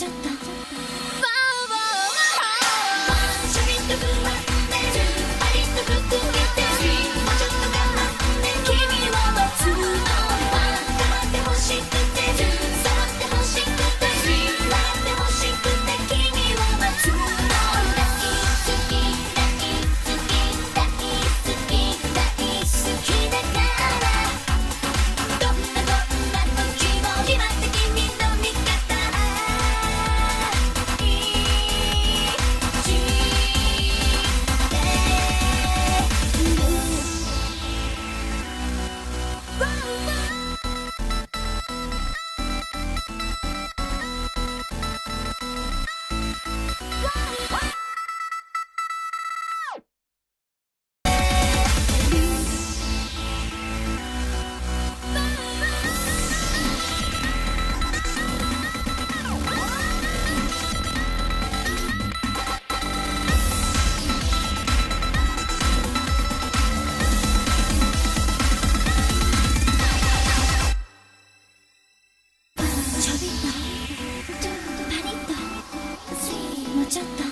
ちょっとちゃった。